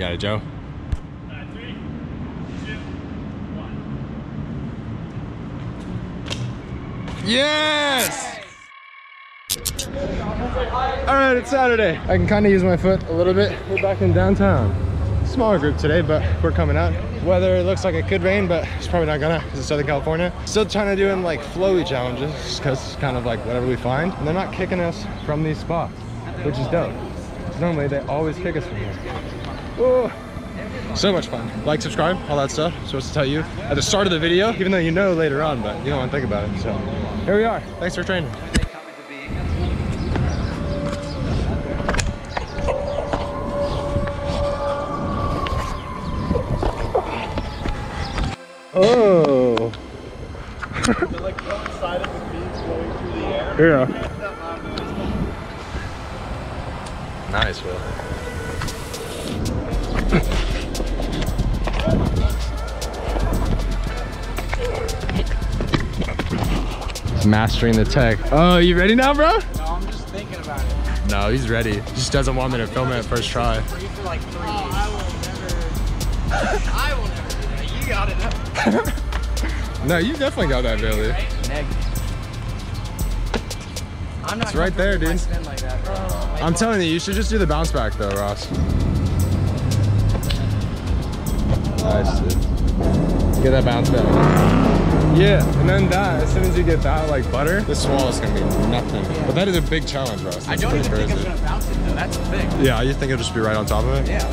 Got it, Joe. Yes! All right, it's Saturday. I can kind of use my foot a little bit. We're back in downtown. Smaller group today, but we're coming out. Weather looks like it could rain, but it's probably not gonna because it's Southern California. Still trying to do in like flowy challenges because it's kind of like whatever we find. And they're not kicking us from these spots, which is dope. 'Cause Normally they always kick us from here. Whoa. So much fun. Like, subscribe, all that stuff. I'm supposed to tell you at the start of the video, even though you know later on, but you don't want to think about it. So here we are. Thanks for training. Oh. like Nice, Will. He's mastering the tech. Oh, you ready now, bro? No, I'm just thinking about it. No, he's ready. He just doesn't want me to film it at first try. For like three. Oh, I will never. I will never do that. You got it. No, you definitely got that, Billy. Negative. I'm not It's right there, comfortable if I dude. spin like that, bro. Like, I'm telling you, you should just do the bounce back though, Ross. Nice, dude. Get that bounce back. Yeah, and then that, as soon as you get that like butter, this swall is gonna be nothing. But that is a big challenge, Ross. I don't pretty even think I'm gonna bounce it though. That's the thing. Yeah, you think it'll just be right on top of it? Yeah.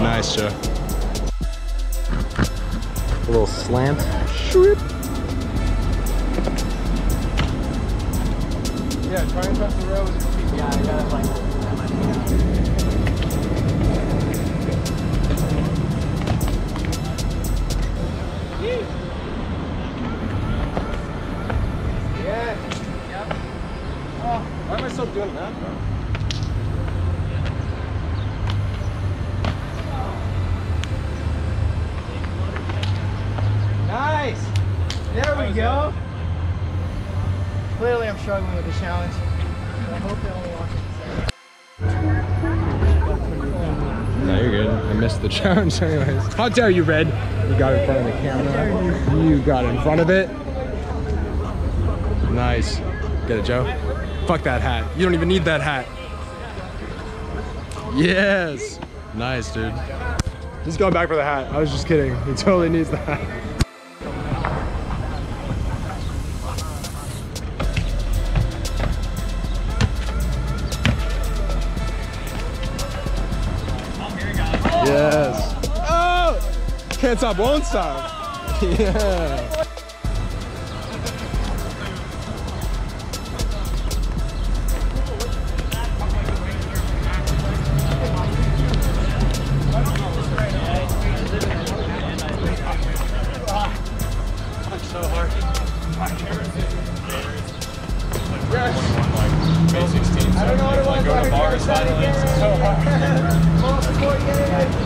Nice, Joe. A little slant. Shoop. Yeah, try and touch the road. Yeah, I gotta like. Oh, why am I still doing that, bro? Nice. There we go. Clearly, I'm struggling with the challenge. I hope they only watch it. No, you're good. I missed the challenge anyways. How dare you, Red? You got in front of the camera. You got in front of it. Nice. Get it, Joe? Fuck that hat. You don't even need that hat. Yes. Nice, dude. He's going back for the hat. I was just kidding. He totally needs the hat. Can't stop, won't stop. Yeah. I don't know what it was. Go to bars finally. It's so hard.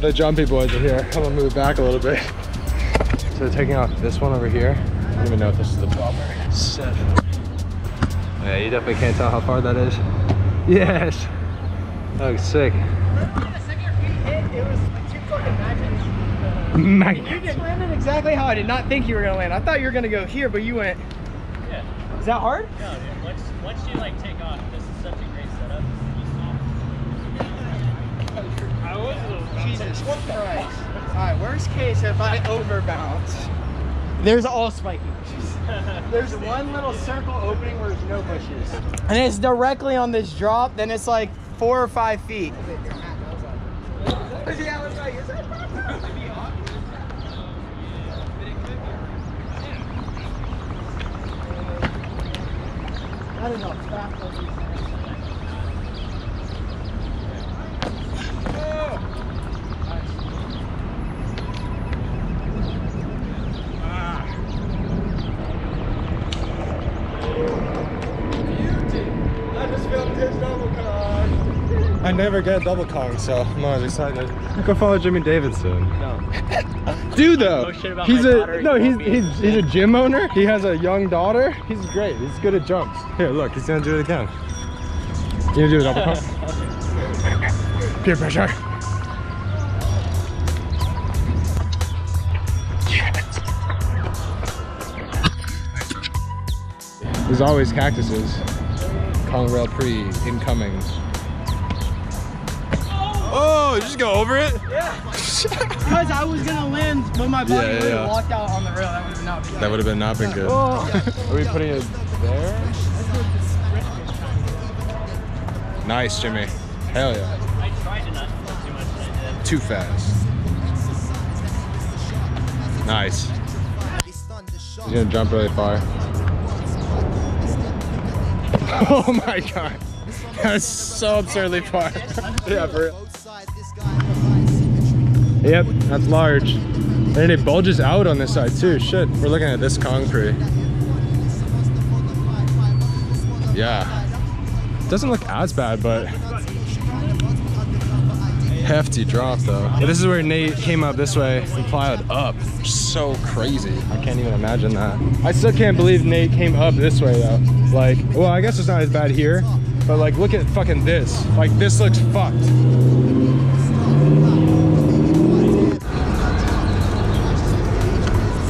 The jumpy boys are here, I'm gonna move back a little bit. So taking off this one over here. I don't even know if this is the proper set. Yeah, you definitely can't tell how far that is. Yes. That looks sick. The second your feet hit, it was like two fucking magnets. You just landed exactly how I did not think you were gonna land. I thought you were gonna go here, but you went. Yeah. Is that hard? No, dude. Once, once you like take off, this is such a great setup. I was a little Jesus Christ. Alright, worst case if I overbounce. There's all spiky bushes. There's one little circle opening where there's no bushes. And it's directly on this drop, then it's like four or five feet. Yeah, I was like, is that I don't know. Never get a double Kong, so I'm always excited. Go follow Jimmy Davidson. No. Dude, though, shit about he's my a daughter, no, he he's won't he's he's a gym owner. He has a young daughter. He's great. He's good at jumps. Here, look, he's gonna do it again. You gonna do a double Kong? Peer pressure. There's always cactuses. Kong Rail Pre incoming. Oh, just go over it? Because I was gonna land, but my body Yeah, yeah, would have yeah. walked out on the rail. That would have not been That would have been not been good. Oh. Are we putting it there? Nice, Jimmy. Hell yeah. I tried to not flip too much, but I did. Too fast. Nice. He's gonna jump really far. Oh my god. That's so absurdly far. yeah, for real. Yep, that's large. And it bulges out on this side too. Shit, we're looking at this concrete. Yeah. Doesn't look as bad, but hefty drop though. This is where Nate came up this way and plowed up. So crazy. I can't even imagine that. I still can't believe Nate came up this way though. Like, well, I guess it's not as bad here, but like, look at fucking this. Like, this looks fucked.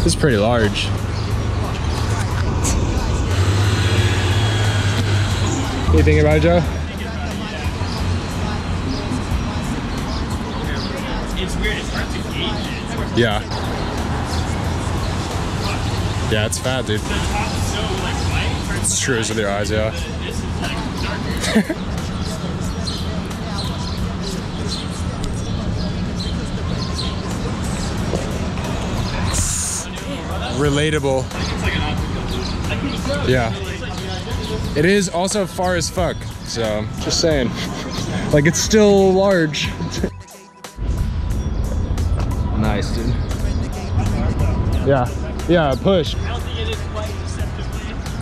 This is pretty large. What do you think about it, Joe? It's weird. It's hard to gauge it. Yeah. Yeah, it's fat, dude. The top is so like white. It's true as with your eyes, yeah. Relatable. Yeah. It is also far as fuck. So, just saying. Like, it's still large. nice, dude. Yeah. Yeah, push.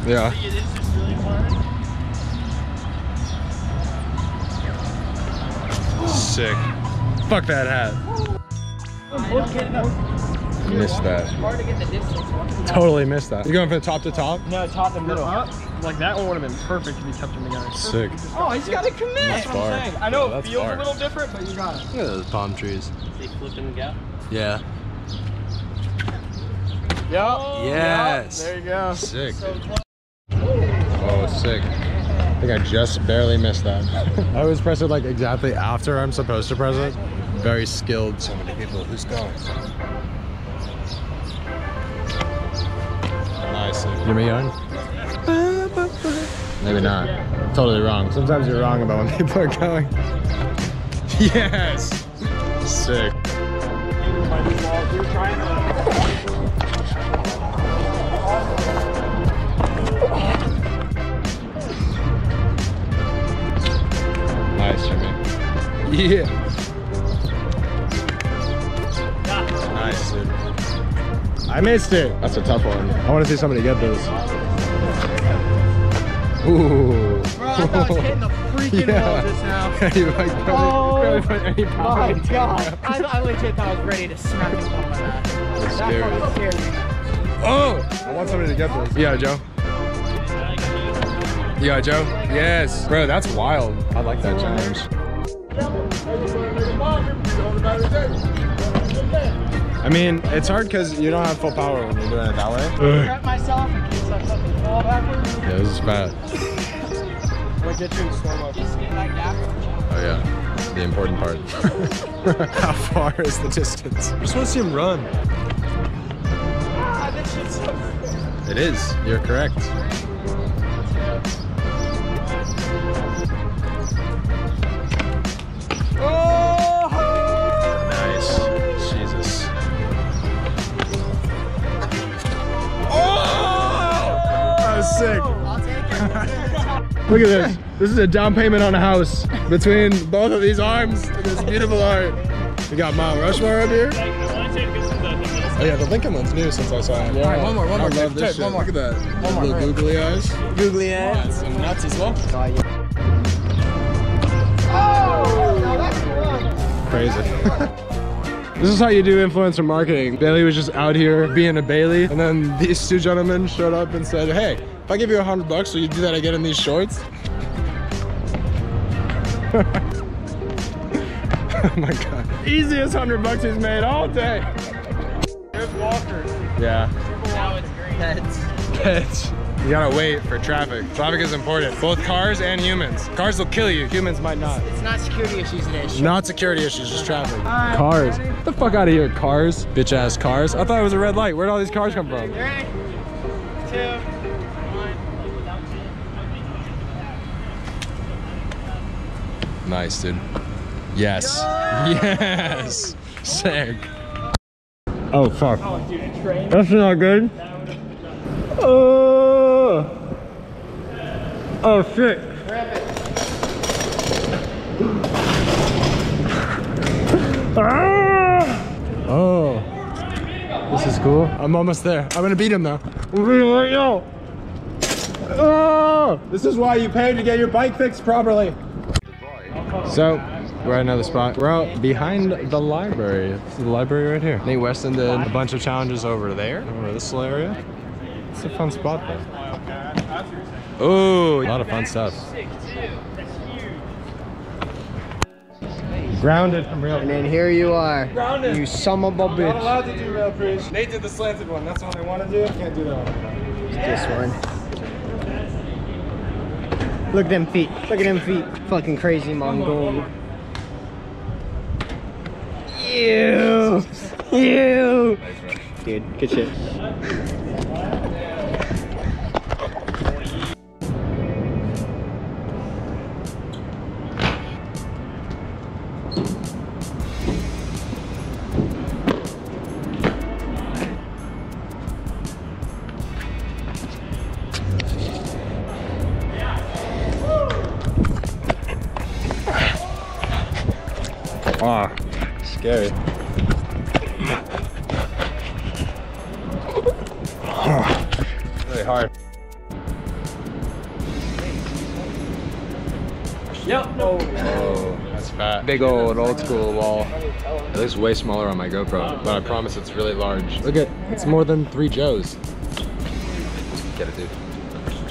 Yeah. Sick. Fuck that hat. Missed that. Hard to get the distance. Totally missed that. You going from the top to top? No, top and middle. Like that one would have been perfect if you kept him together. Sick. Oh, he's got to commit. That's far. I'm saying. I know Yeah, it feels far. a little different, but you got it. Look at those palm trees. They flip in the gap. Yeah. Yep. Yes. There you go. Sick. Oh, sick. I think I just barely missed that. I always press it like exactly after I'm supposed to press it. Very skilled. So many people. Who's going? Me young? Maybe not. Totally wrong. Sometimes you're wrong about when people are going. Yes. Sick. Nice, Jimmy. Yeah. I missed it. That's a tough one. I want to see somebody get this. Ooh. Bro, I thought I was hitting the freaking wall just now. you like barely, Oh barely put any power My. God. I, I legit thought I was ready to smack him on my ass. That scary. scared me. Oh! I want somebody to get this. Yeah, Joe. Yeah, Joe. Yes. Bro, that's wild. I like that challenge. I mean, it's hard because you don't have full power when you're doing it that way. Prep myself in case I fucking fall backwards. Yeah, this is fat. I'm get you in slow motion. Just get like that. Oh yeah, the important part. How far is the distance? I just want to see him run. Ah, this shit's so It is. You're correct. Sick. I'll take it. Look at this. This is a down payment on a house between both of these arms. This beautiful art. We got Mount Rushmore up here. Like, I want to take this one, the, the Oh yeah, the Lincoln one's new since I saw it. Yeah. All right, one more, one more. I love this Check, shit. One more. Look at that. One more, Little right. googly eyes. Googly eyes. Some nuts as well. Oh, yeah. crazy. This is how you do influencer marketing. Bailey was just out here being a Bailey, and then these two gentlemen showed up and said, "Hey, if I give you a hundred bucks, will you do that again in these shorts?" oh my god! Easiest hundred bucks he's made all day. There's walkers. Yeah. Now it's green. That's Pets. You gotta wait for traffic. Traffic is important. Both cars and humans. Cars will kill you. Humans might not. it's not security issues today. It's Not security issues, just traffic. Cars. Get the fuck out of here, cars. Bitch ass cars. I thought it was a red light. Where'd all these cars come from? Three, two, Nice, dude. Yes. Yes. Sick. Oh, fuck. Oh, dude. That's not good. Oh. Oh, shit. Ah! Oh. This is cool. I'm almost there. I'm gonna beat him though. I'm beating right now. Oh! This is why you pay to get your bike fixed properly. So, we're at another spot. We're out behind the library. This is the library right here. Nate Weston did a bunch of challenges over there, over this little area. It's a fun spot though. Ooh, a lot of fun stuff. Grounded from real. and then here you are. Grounded. You son of a bitch. allowed to do rail preach. Nate did the slanted one. That's all they want to do. Can't do that one. This one. Look at them feet. Look at them feet. Fucking crazy Mongol. Ew. Ew. Dude, good shit. Ah, scary. really hard. Yep. Oh. Oh, that's fat. Big old old school wall. It looks way smaller on my GoPro, but I promise it's really large. Look at, it's more than three Joes. Get it, dude.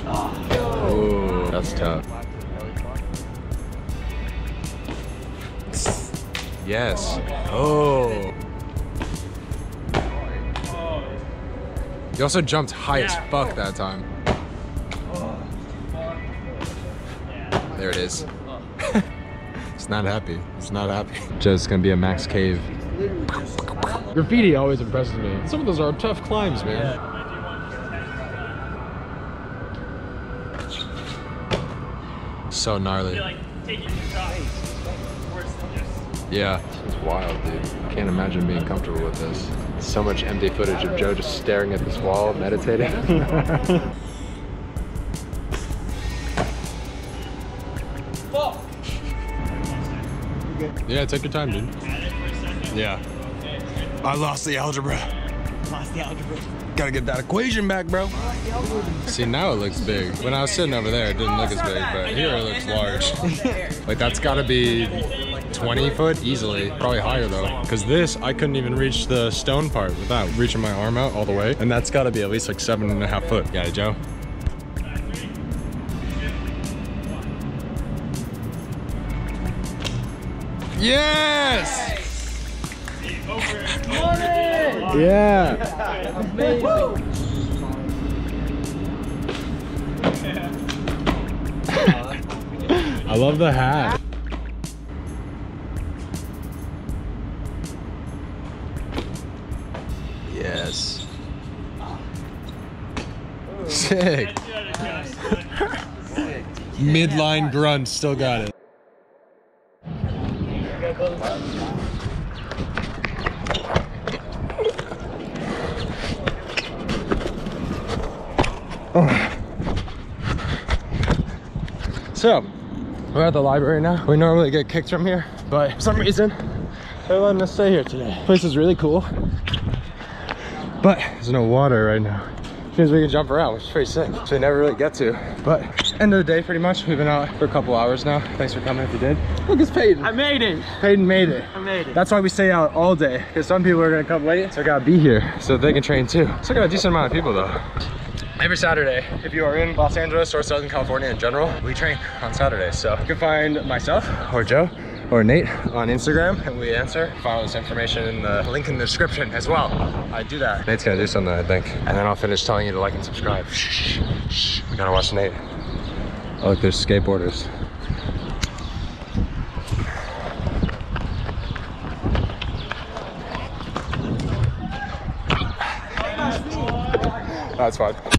Oh, that's tough. Yes. Oh. You also jumped high as fuck that time. There it is. it's not happy. It's not happy. Just gonna be a max cave. Graffiti always impresses me. Some of those are tough climbs, man. So gnarly. Like taking your shot. Worse than just. Yeah, it's wild, dude. Can't imagine being comfortable with this. So much empty footage of Joe just staring at this wall, meditating. yeah, take your time, dude. Yeah. I lost the algebra. Lost the algebra. Gotta get that equation back, bro. See, now it looks big. When I was sitting over there, it didn't look as big, but here it looks large. like, that's gotta be 20 foot easily. Probably higher, though. Because this, I couldn't even reach the stone part without reaching my arm out all the way. And that's gotta be at least like seven and a half foot. Yeah, Joe? Yes! Yeah. I love the hat. Sick. Midline grunt, still got it. So, we're at the library now. We normally get kicked from here, but for some reason, they're letting us stay here today. Place is really cool, but there's no water right now. Means we can jump around, which is pretty sick. Which I never really get to. But end of the day, pretty much. We've been out for a couple hours now. Thanks for coming if you did. Look, it's Peyton. I made it. Peyton made it. I made it. That's why we stay out all day. Because some people are gonna come late, so I gotta be here so they can train too. Still got a decent amount of people though. Every Saturday, if you are in Los Angeles or Southern California in general, we train on Saturdays. So you can find myself or Joe or Nate on Instagram and we answer. Follow this information in the link in the description as well. I do that. Nate's gonna do something, I think. And then I'll finish telling you to like and subscribe. Shh, shh, shh. We gotta watch Nate. Oh, look, there's skateboarders. That's fine.